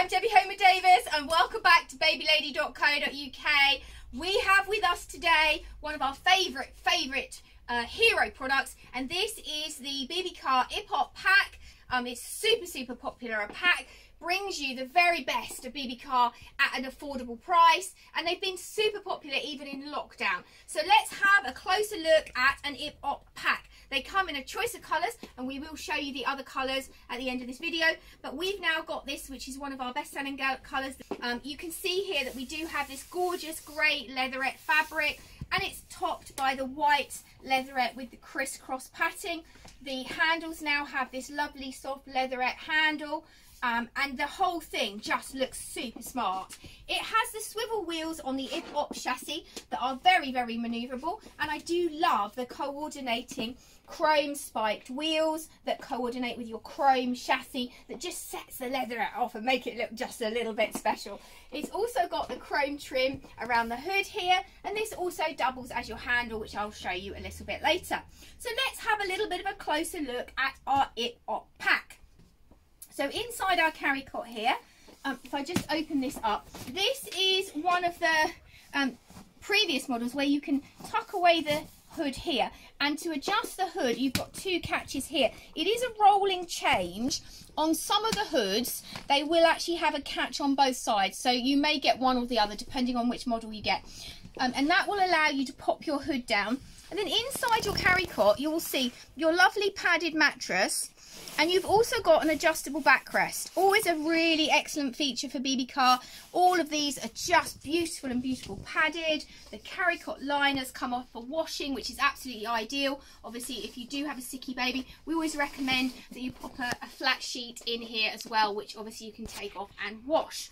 I'm Debbie Homer Davis and welcome back to babylady.co.uk. We have with us today one of our favourite, favourite uh, hero products and this is the BB Car Ip-Op pack. Um, it's super, super popular a pack brings you the very best of Bebecar at an affordable price and they've been super popular even in lockdown. So let's have a closer look at an Ip-Op pack. They come in a choice of colours and we will show you the other colours at the end of this video. But we've now got this, which is one of our best selling colours. Um, you can see here that we do have this gorgeous grey leatherette fabric and it's topped by the white leatherette with the crisscross patting. The handles now have this lovely soft leatherette handle um, and the whole thing just looks super smart. It has the swivel wheels on the Ip-Op chassis that are very, very manoeuvrable, and I do love the coordinating chrome spiked wheels that coordinate with your chrome chassis that just sets the leather off and make it look just a little bit special. It's also got the chrome trim around the hood here and this also doubles as your handle which I'll show you a little bit later. So let's have a little bit of a closer look at our Ip-Op pack. So inside our carry cot here, um, if I just open this up, this is one of the um, previous models where you can tuck away the hood here. And to adjust the hood you've got two catches here. It is a rolling change. On some of the hoods they will actually have a catch on both sides. So you may get one or the other depending on which model you get. Um, and that will allow you to pop your hood down. And then inside your carry cot you will see your lovely padded mattress and you've also got an adjustable backrest. Always a really excellent feature for Bebecar. All of these are just beautiful and beautiful padded. The carry cot liners come off for washing, which is absolutely ideal. Obviously, if you do have a sicky baby, we always recommend that you pop a, a flat sheet in here as well, which obviously you can take off and wash.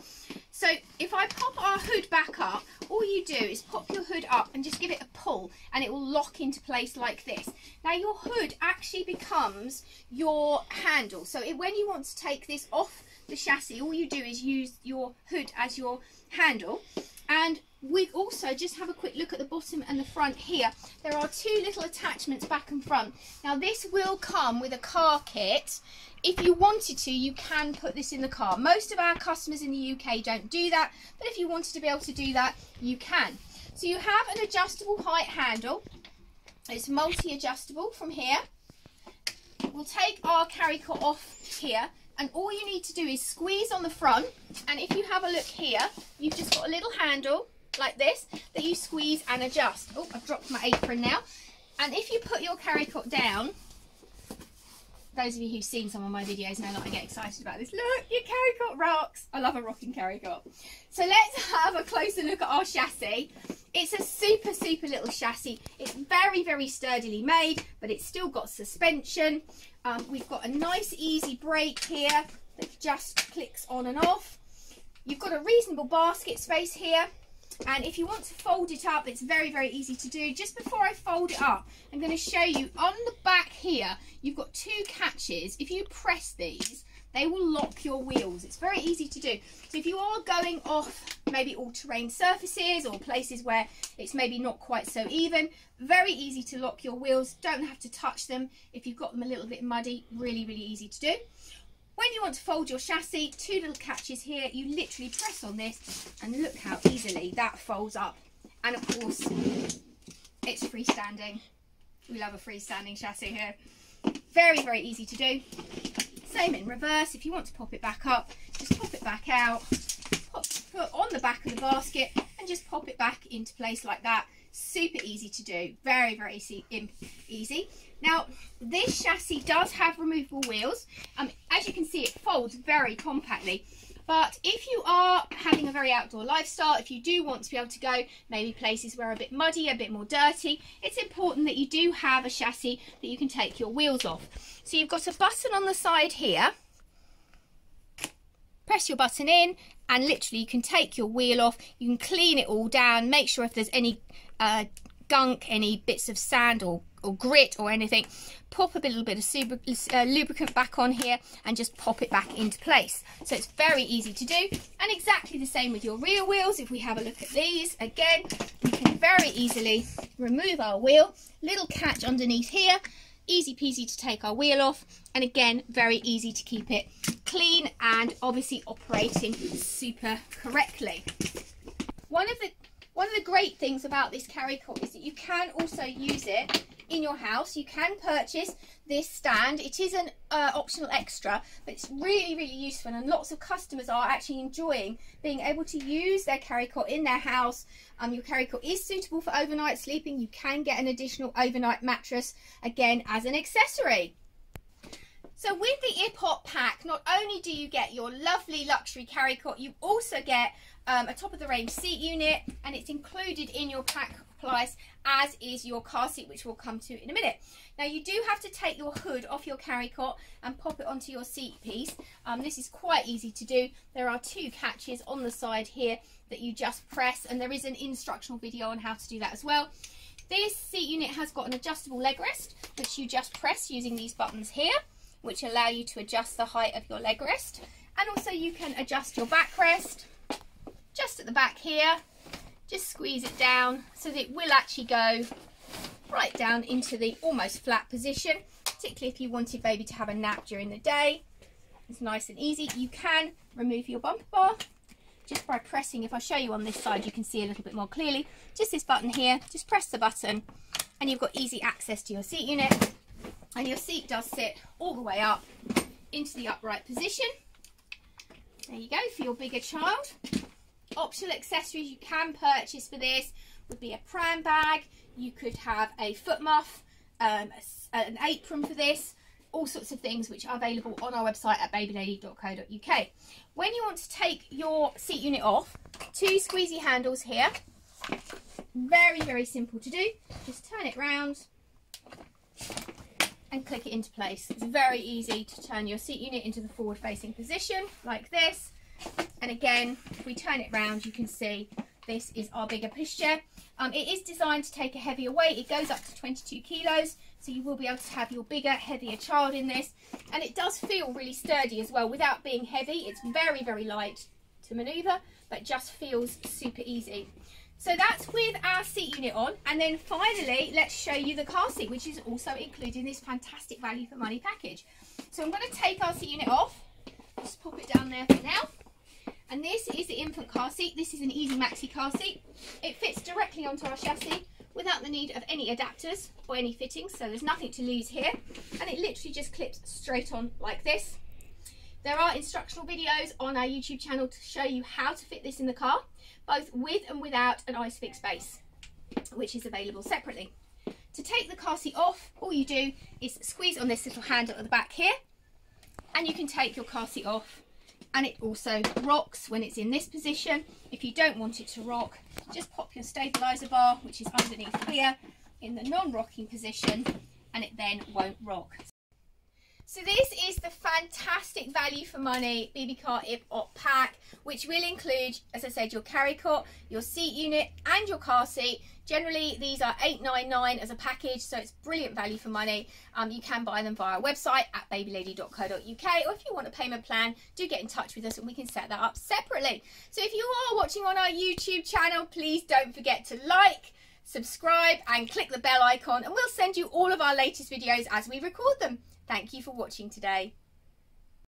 So if I pop our hood back up, all you do is pop your hood up and just give it a pull and it will lock into place like this. Now your hood actually becomes your handle. So when you want to take this off the chassis, all you do is use your hood as your handle. And we also just have a quick look at the bottom and the front here. There are two little attachments back and front. Now this will come with a car kit. If you wanted to, you can put this in the car. Most of our customers in the UK don't do that, but if you wanted to be able to do that, you can. So you have an adjustable height handle. It's multi-adjustable from here we'll take our carry cot off here and all you need to do is squeeze on the front and if you have a look here you've just got a little handle like this that you squeeze and adjust oh I've dropped my apron now and if you put your carry cot down those of you who've seen some of my videos know that I get excited about this. Look, your carry cot rocks. I love a rocking carry cot. So let's have a closer look at our chassis. It's a super, super little chassis. It's very, very sturdily made, but it's still got suspension. Um, we've got a nice, easy brake here that just clicks on and off. You've got a reasonable basket space here. And if you want to fold it up, it's very, very easy to do. Just before I fold it up, I'm going to show you on the back here, you've got two catches. If you press these, they will lock your wheels. It's very easy to do. So if you are going off maybe all-terrain surfaces or places where it's maybe not quite so even, very easy to lock your wheels. Don't have to touch them. If you've got them a little bit muddy, really, really easy to do. When you want to fold your chassis, two little catches here, you literally press on this and look how easily that folds up. And of course, it's freestanding. We love a freestanding chassis here. Very, very easy to do. Same in reverse. If you want to pop it back up, just pop it back out, put on the back of the basket and just pop it back into place like that. Super easy to do. Very, very easy. Now, this chassis does have removable wheels. Um, as you can see, it folds very compactly. But if you are having a very outdoor lifestyle, if you do want to be able to go maybe places where a bit muddy, a bit more dirty, it's important that you do have a chassis that you can take your wheels off. So you've got a button on the side here. Press your button in and literally you can take your wheel off. You can clean it all down, make sure if there's any uh, gunk, any bits of sand or or grit or anything, pop a little bit of uh, lubricant back on here and just pop it back into place. So it's very easy to do and exactly the same with your rear wheels. If we have a look at these, again, we can very easily remove our wheel, little catch underneath here, easy peasy to take our wheel off and again very easy to keep it clean and obviously operating super correctly. One of the one of the great things about this carry cot is that you can also use it in your house. You can purchase this stand. It is an uh, optional extra, but it's really, really useful. And lots of customers are actually enjoying being able to use their carry cot in their house. Um, your carry cot is suitable for overnight sleeping. You can get an additional overnight mattress, again, as an accessory. So with the Ip-Op pack, not only do you get your lovely luxury carry cot, you also get um, a top of the range seat unit and it's included in your pack as is your car seat which we'll come to in a minute. Now you do have to take your hood off your carry cot and pop it onto your seat piece. Um, this is quite easy to do. There are two catches on the side here that you just press and there is an instructional video on how to do that as well. This seat unit has got an adjustable leg rest which you just press using these buttons here which allow you to adjust the height of your leg rest and also you can adjust your backrest just at the back here just squeeze it down so that it will actually go right down into the almost flat position particularly if you wanted baby to have a nap during the day. It's nice and easy. You can remove your bumper bar. Just by pressing if I show you on this side you can see a little bit more clearly. Just this button here just press the button and you've got easy access to your seat unit. And your seat does sit all the way up into the upright position. There you go for your bigger child optional accessories you can purchase for this would be a pram bag. You could have a foot muff, um, an apron for this, all sorts of things which are available on our website at babylady.co.uk. When you want to take your seat unit off, two squeezy handles here. Very, very simple to do. Just turn it round and click it into place. It's very easy to turn your seat unit into the forward facing position like this and again, if we turn it round, you can see this is our bigger pushchair. Um, it is designed to take a heavier weight. It goes up to 22 kilos, so you will be able to have your bigger, heavier child in this. And it does feel really sturdy as well without being heavy. It's very, very light to manoeuvre, but just feels super easy. So that's with our seat unit on. And then finally, let's show you the car seat, which is also included in this fantastic value for money package. So I'm going to take our seat unit off. Just pop it down there for now. And this is the infant car seat. This is an easy maxi car seat. It fits directly onto our chassis without the need of any adapters or any fittings. So there's nothing to lose here. And it literally just clips straight on like this. There are instructional videos on our YouTube channel to show you how to fit this in the car, both with and without an ISOFIX base, which is available separately. To take the car seat off, all you do is squeeze on this little handle at the back here, and you can take your car seat off and it also rocks when it's in this position. If you don't want it to rock, just pop your stabilizer bar, which is underneath here, in the non-rocking position, and it then won't rock. So this is the fantastic value for money BB Car Ip-Op pack, which will include, as I said, your carry cot, your seat unit and your car seat. Generally, these are $8.99 as a package, so it's brilliant value for money. Um, you can buy them via our website at babylady.co.uk, or if you want a payment plan, do get in touch with us and we can set that up separately. So if you are watching on our YouTube channel, please don't forget to like, subscribe and click the bell icon and we'll send you all of our latest videos as we record them. Thank you for watching today.